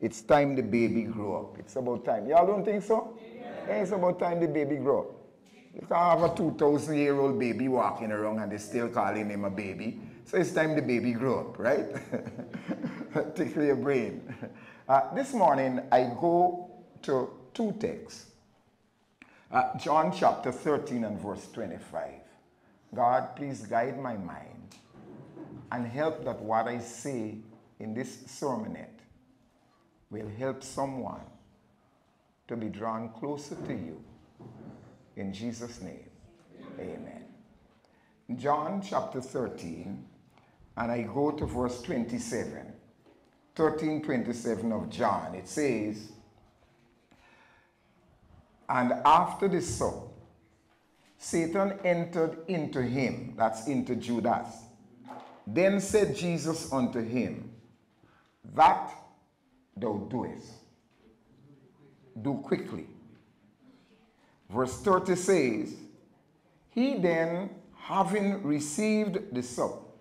It's time the baby grow up. It's about time. Y'all don't think so? Yeah. It's about time the baby grow up. You can't have a 2,000 year old baby walking around and they still calling him a baby. So it's time the baby grow up, right? Tickle your brain. Uh, this morning I go to two texts. Uh, John chapter 13 and verse 25. God, please guide my mind and help that what I say in this sermonette will help someone to be drawn closer to you. In Jesus' name, amen. John chapter 13, and I go to verse 27. 13 27 of John, it says, And after this so, Satan entered into him, that's into Judas. Then said Jesus unto him, That thou doest, do it. Do quickly. Verse 30 says, He then, having received the sop,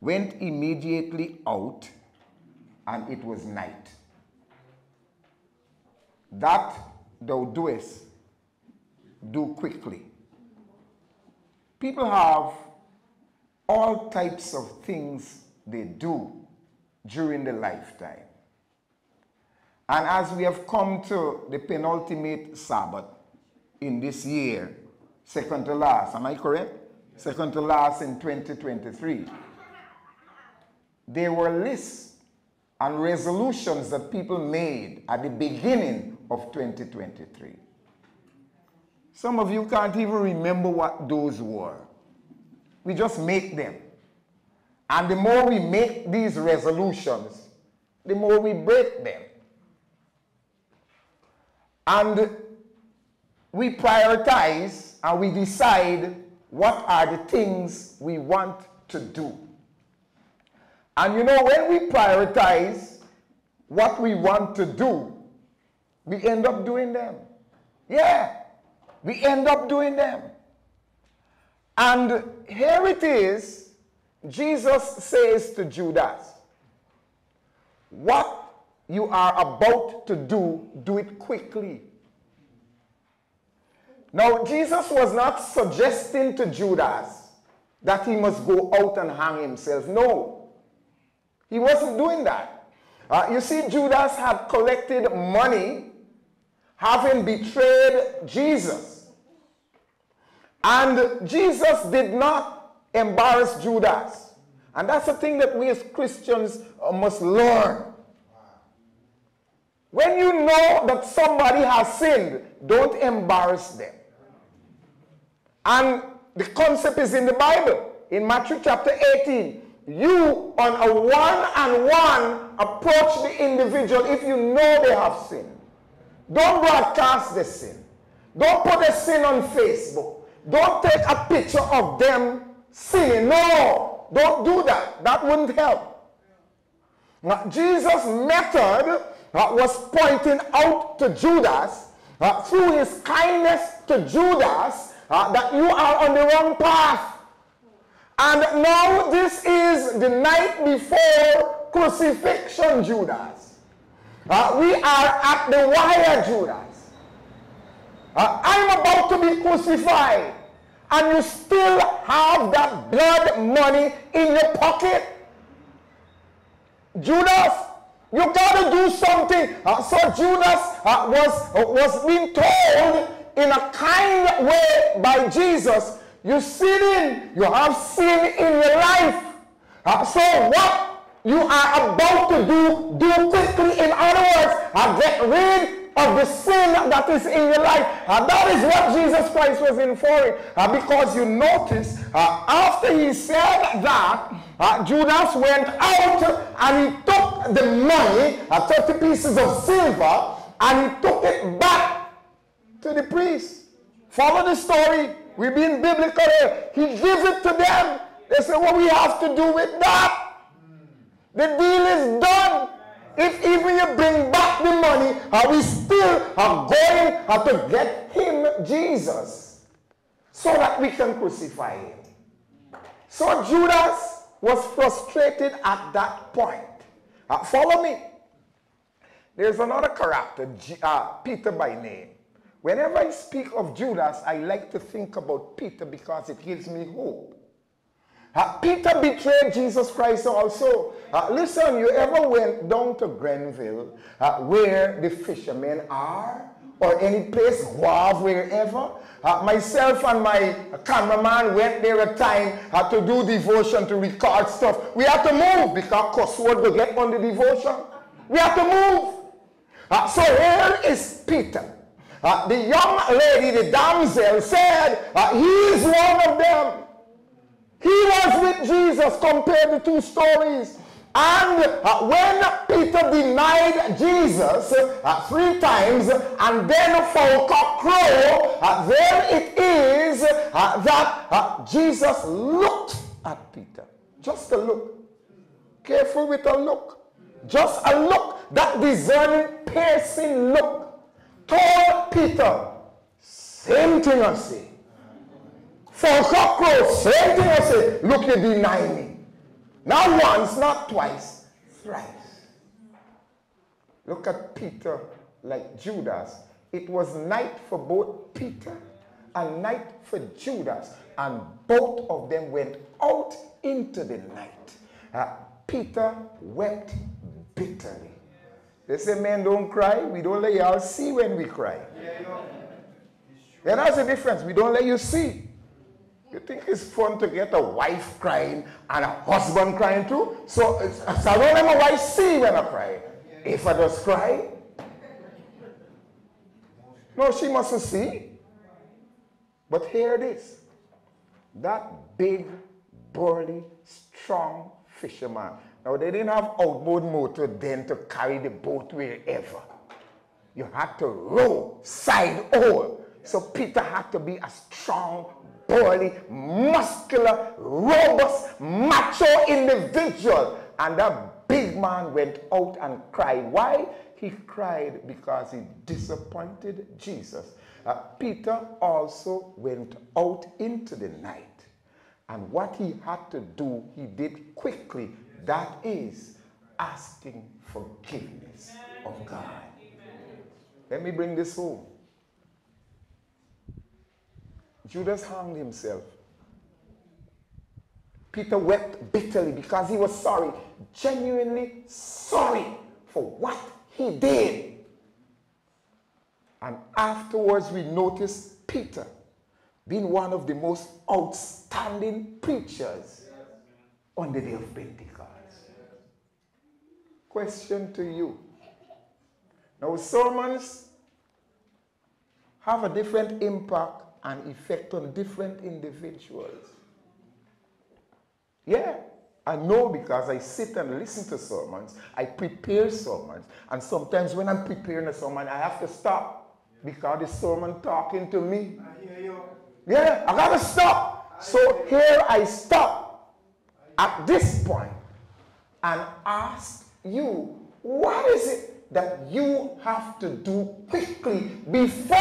went immediately out, and it was night. That thou doest, do quickly. People have all types of things they do during the lifetime. And as we have come to the penultimate Sabbath in this year, second to last, am I correct? Second to last in 2023. There were lists and resolutions that people made at the beginning of 2023. Some of you can't even remember what those were. We just make them. And the more we make these resolutions, the more we break them. And we prioritize and we decide what are the things we want to do. And you know, when we prioritize what we want to do, we end up doing them. Yeah, we end up doing them. And here it is Jesus says to Judas, What you are about to do, do it quickly. Now, Jesus was not suggesting to Judas that he must go out and hang himself. No, he wasn't doing that. Uh, you see, Judas had collected money having betrayed Jesus. And Jesus did not embarrass Judas. And that's the thing that we as Christians uh, must learn. That somebody has sinned, don't embarrass them. And the concept is in the Bible. In Matthew chapter 18, you on a one-on-one approach the individual if you know they have sinned. Don't broadcast the sin. Don't put the sin on Facebook. Don't take a picture of them sinning. No, don't do that. That wouldn't help. Now, Jesus' method uh, was pointing out to Judas uh, through his kindness to Judas uh, that you are on the wrong path. And now this is the night before crucifixion, Judas. Uh, we are at the wire, Judas. Uh, I'm about to be crucified. And you still have that blood money in your pocket. Judas, you got to do something. Uh, so Judas uh, was, uh, was being told in a kind way by Jesus, you sin, you have sin in your life. Uh, so what you are about to do, do quickly. In other words, uh, get rid of the sin that is in your life. Uh, that is what Jesus Christ was inferring. Uh, because you notice, uh, after he said that, uh, Judas went out and he took the money, uh, 30 pieces of silver, and he took it back to the priest. Follow the story. We've been biblical here. He gives it to them. They say, what we have to do with that? The are we still are going to get him, Jesus, so that we can crucify him. So Judas was frustrated at that point. Uh, follow me. There's another character, uh, Peter by name. Whenever I speak of Judas, I like to think about Peter because it gives me hope. Uh, Peter betrayed Jesus Christ also. Uh, listen, you ever went down to Grenville uh, where the fishermen are? Or any place, Gouyave, wherever? Myself and my cameraman went there a time to do devotion, to record stuff. We had to move because Cosworth will get on the devotion. We have to move. So here is Peter. The young lady, the damsel, said, He is one of them. He was with Jesus. Compare the two stories. And uh, when Peter denied Jesus uh, three times and then cock crow, uh, then it is uh, that uh, Jesus looked at Peter. Just a look. Careful with a look. Just a look. That discerning, piercing look told Peter, same thing I say. For crow, same thing I say. Look, you deny me. Not once, not twice, thrice. Look at Peter like Judas. It was night for both Peter and night for Judas, and both of them went out into the night. Uh, Peter wept bitterly. They say men don't cry. We don't let y'all see when we cry. Yeah, that's the difference. We don't let you see. You think it's fun to get a wife crying and a husband crying too? So, so I don't let my wife see when I cry. If I just cry, no, she mustn't see. But here it is. That big, burly, strong fisherman. Now, they didn't have outboard motor then to carry the boat wherever. You had to row side all. So Peter had to be a strong burly, muscular, robust, macho individual. And that big man went out and cried. Why? He cried because he disappointed Jesus. Uh, Peter also went out into the night. And what he had to do, he did quickly. That is asking forgiveness of God. Let me bring this home. Judas hanged himself. Peter wept bitterly because he was sorry, genuinely sorry for what he did. And afterwards, we notice Peter being one of the most outstanding preachers on the day of Pentecost. Question to you. Now, sermons have a different impact and effect on different individuals. Yeah, I know because I sit and listen to sermons, I prepare sermons, and sometimes when I'm preparing a sermon, I have to stop because the sermon talking to me. I hear you. Yeah, I gotta stop. So here I stop at this point and ask you, what is it that you have to do quickly before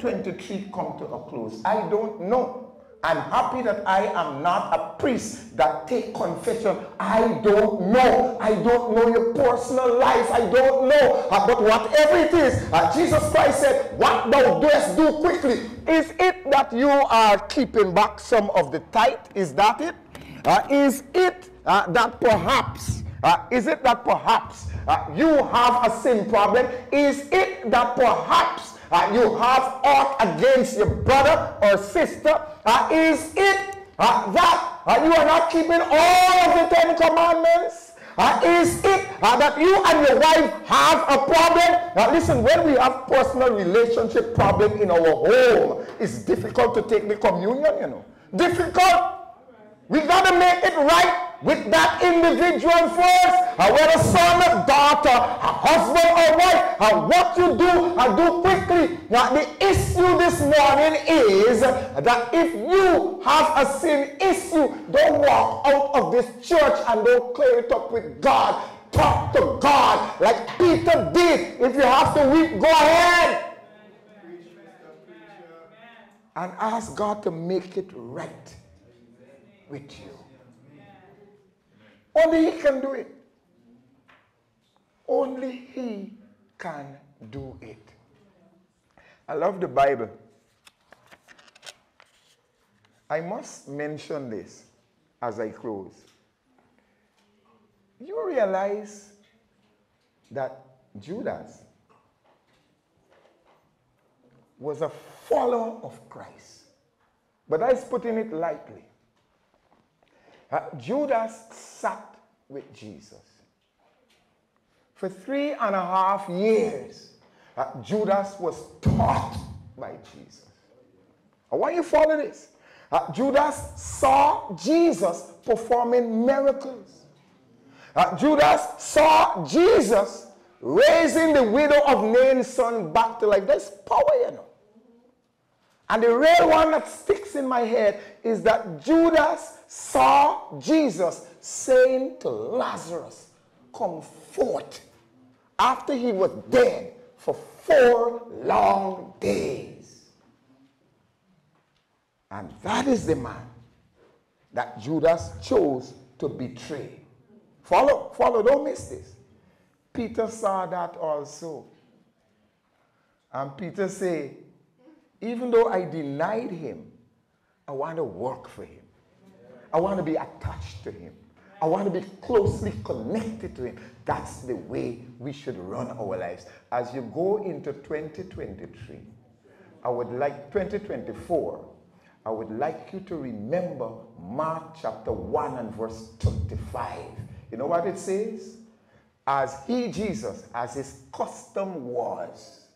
2023 come to a close? I don't know. I'm happy that I am not a priest that take confession. I don't know. I don't know your personal life. I don't know. Uh, but whatever it is, uh, Jesus Christ said, what thou doest do quickly. Is it that you are keeping back some of the tithe? Is that it? Uh, is it uh, that perhaps, uh, is it that perhaps uh, you have a sin problem? Is it that perhaps uh, you have aught against your brother or sister, uh, is it uh, that uh, you are not keeping all of the Ten Commandments? Uh, is it uh, that you and your wife have a problem? Now listen, when we have personal relationship problem in our home, it's difficult to take the communion, you know. Difficult. We got to make it right with that individual first, uh, whether son daughter, a husband or wife, uh, what you do, uh, do quickly. Now, the issue this morning is that if you have a sin issue, don't walk out of this church and don't clear it up with God. Talk to God like Peter did. If you have to weep, go ahead. And ask God to make it right with you. Only He can do it. Only He can do it. I love the Bible. I must mention this as I close. You realize that Judas was a follower of Christ. But was putting it lightly. Uh, Judas sat with Jesus. For three and a half years, uh, Judas was taught by Jesus. I want you to follow this. Uh, Judas saw Jesus performing miracles. Uh, Judas saw Jesus raising the widow of Nain's son back to life. There's power, you know. And the real one that sticks in my head is that Judas saw Jesus saying to Lazarus, Come forth, after he was dead for four long days. And that is the man that Judas chose to betray. Follow, follow, don't miss this. Peter saw that also. And Peter said, even though I denied him, I want to work for him. I want to be attached to him. I want to be closely connected to him. That's the way we should run our lives. As you go into 2023, I would like 2024, I would like you to remember Mark chapter 1 and verse 25. You know what it says? As he, Jesus, as his custom was,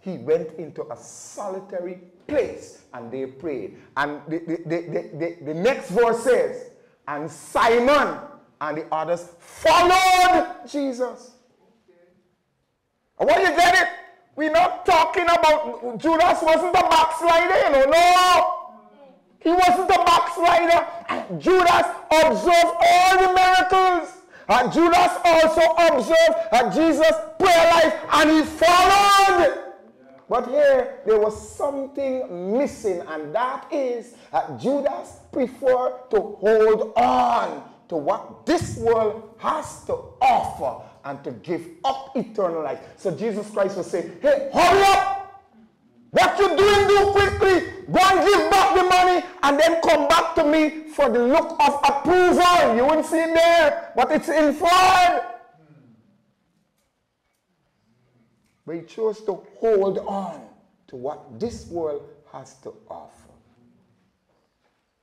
he went into a solitary place and they prayed. And the, the, the, the, the next verse says, and Simon and the others followed Jesus. I want you get it. We're not talking about Judas wasn't a backslider, you know. No. He wasn't a backslider. Judas observed all the miracles. And Judas also observed Jesus' prayer life and he followed. But here, there was something missing, and that is that Judas preferred to hold on to what this world has to offer and to give up eternal life. So Jesus Christ was saying, hey, hurry up! What you doing, do quickly. Go and give back the money and then come back to me for the look of approval. You won't see there, but it's in front. But he chose to hold on to what this world has to offer.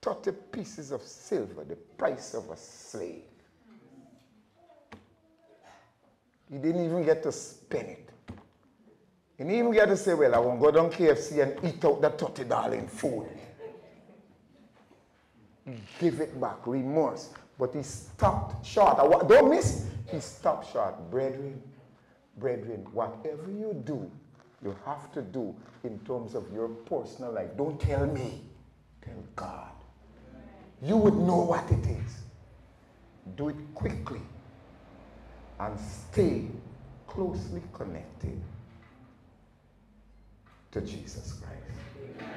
30 pieces of silver, the price of a slave. He didn't even get to spend it. He didn't even get to say, well, I won't go down KFC and eat out that $30 in food. Give it back, remorse. But he stopped short. Don't miss, he stopped short. Brethren, brethren, whatever you do, you have to do in terms of your personal life. Don't tell me, tell God. You would know what it is. Do it quickly and stay closely connected to Jesus Christ.